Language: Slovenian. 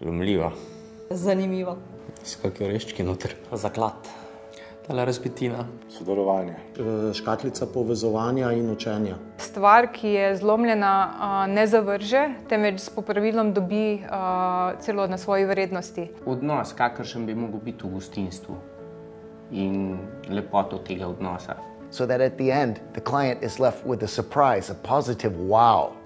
Ljumljiva. Zanimiva. S kakšnim oreščki noter. Zaklad. Tale razbitina. Sodelovanje. Eh, škatlica povezovanja in učenja. Stvar, ki je zlomljena, eh, ne zavrže, temveč s popravilom dobi eh, celo na svoji vrednosti. Odnos, kakršen bi mogel biti v gostinstvu in lepoto tega odnosa. So that at the end, the client is left with a surprise, a positive wow.